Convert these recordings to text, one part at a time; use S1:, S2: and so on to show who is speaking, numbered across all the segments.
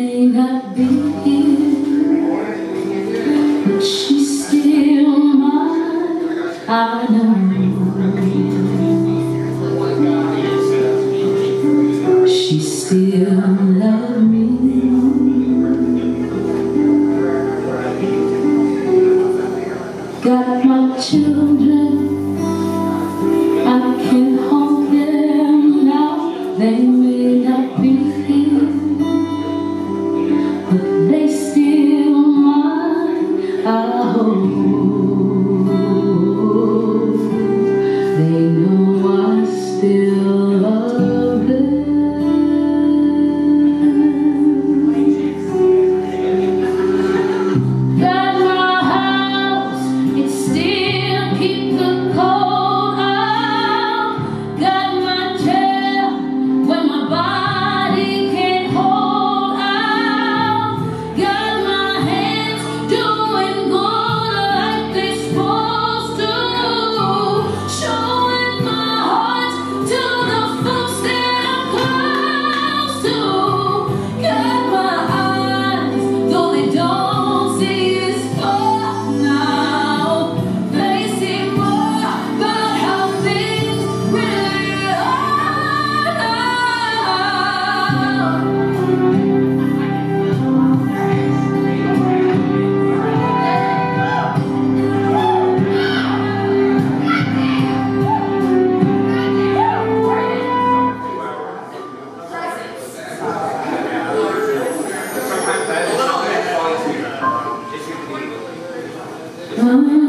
S1: may not be here, but she's still mine. I know she still loves me. Got my children, I can hold them now. They may not be. Come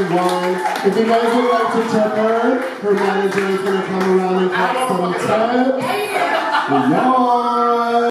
S2: If you guys would like to tip her, her manager is going to come around and cut some tips. Yeah.